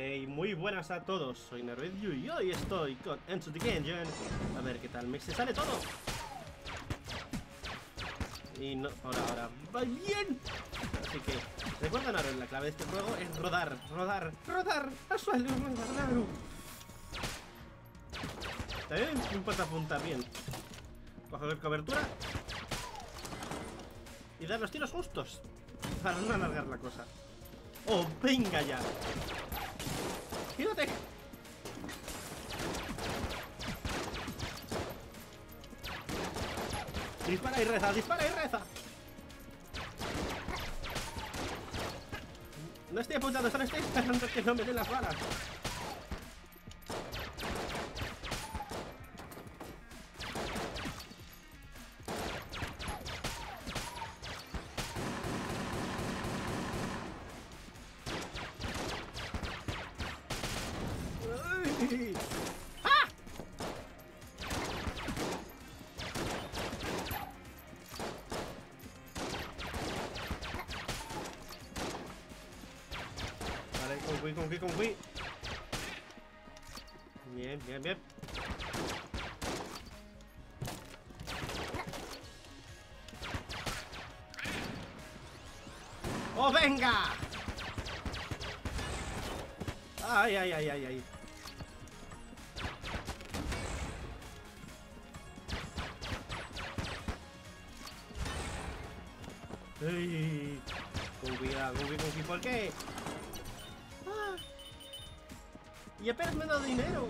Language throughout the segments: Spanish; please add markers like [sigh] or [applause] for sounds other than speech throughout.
Hey, muy buenas a todos, soy Nervedju y hoy estoy con Enter the Gungeon A ver qué tal, me se sale todo. Y no, ahora, ahora, va bien. Así que, recuerden ahora, la clave de este juego es rodar, rodar, rodar. A suelo, rodar También me importa apuntar bien Coger cobertura. Y dar los tiros justos. Para no alargar la cosa. ¡Oh, venga ya! ¡Gírate! Dispara y reza, dispara y reza. No estoy apuntando, solo estoy esperando que no me den las balas. ¡Ah! Vale, con Wii, con Wii, con Wii. Bien, bien, bien. ¡Oh, venga! Ay, ay, ay, ay, ay. ¡Ey! Cuidado, con cuidado. ¿Por qué? ¡Ah! Y apenas me dado dinero.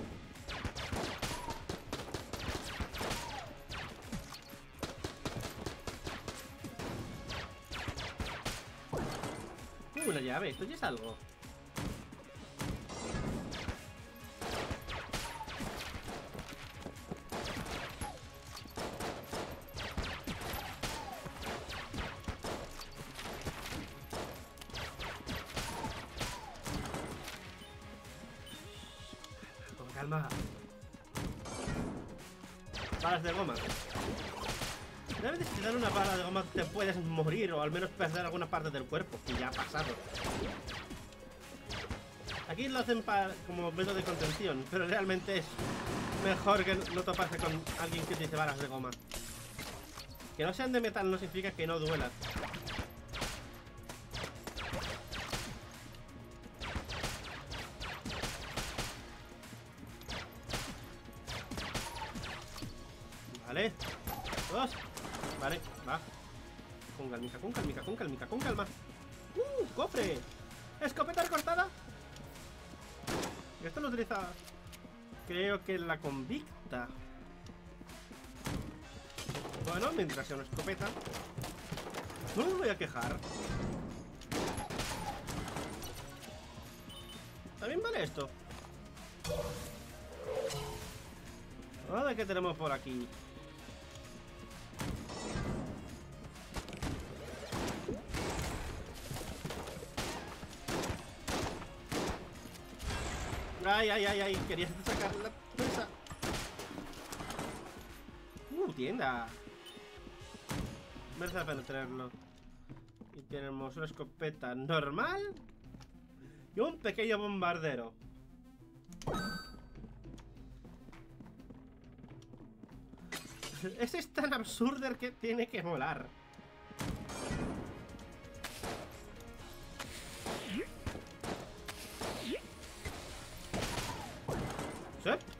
Una llave, esto ya es algo. Calma. Balas de goma. Debes de dar una bala de goma te puedes morir o al menos perder alguna parte del cuerpo, que ya ha pasado. Aquí lo hacen pa- como método de contención, pero realmente es mejor que no toparse con alguien que utilice balas de goma. Que no sean de metal no significa que no duelan. Vale. Dos. Vale, va. Con calmica, con calmica, con calmica, con calma. ¡Uh! ¡Cofre! ¡Escopeta recortada! Esto lo utiliza... Creo que la convicta. Bueno, mientras sea una escopeta. No me voy a quejar. También vale esto. A ver qué tenemos por aquí. Ay, ay, ay, ay, querías sacar la presa. Uh, tienda. Merece la pena. Y tenemos una escopeta normal. Y un pequeño bombardero. [laughs] Ese es tan absurdo que tiene que molar.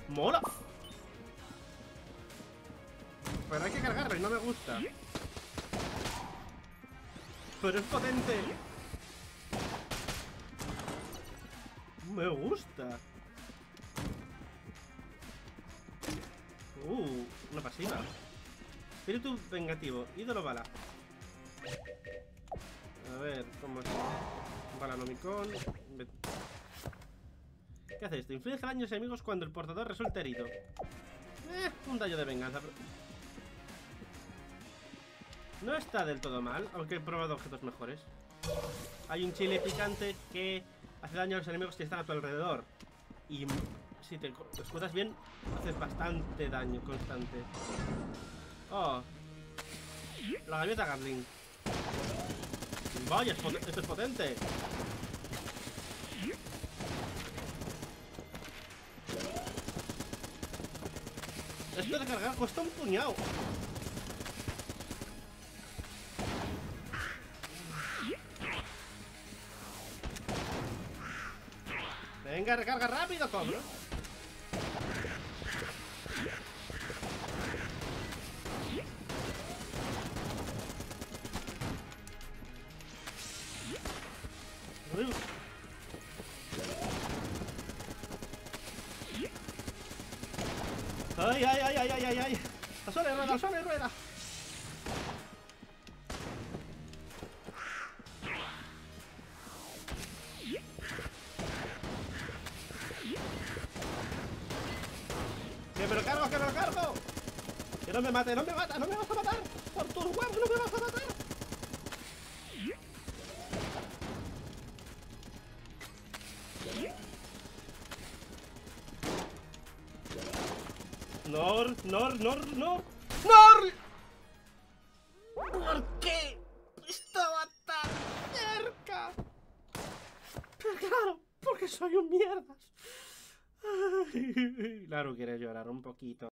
¡Mola! Pero hay que cargarlo y no me gusta. Pero es potente. Me gusta. Uh, una pasiva. Espíritu vengativo. Ídolo bala. A ver, ¿cómo es? Bala nomicón. Ve- ¿Qué hace esto? Inflige daño a los enemigos cuando el portador resulta herido. Eh, un daño de venganza. No está del todo mal, aunque he probado objetos mejores. Hay un chile picante que hace daño a los enemigos que están a tu alrededor. Y si te escudas bien, haces bastante daño constante. Oh. La gaviota Gatling. Vaya, esto es potente. Esto de cargar cuesta un puñado. Venga, recarga rápido, cobro. Ay, ay, ay, ay, ay, ay, ay. Suelo y rueda, y rueda. Que me lo cargo, que me lo cargo. Que no me mate, no me mata, no me vas a matar. Por tus huevos no me vas a matar. Nor, Nor, Nor, Nor. ¡Nor! ¿Por qué? Estaba tan cerca. Pero claro, porque soy un mierdas. [laughs] Claro, quiere llorar un poquito.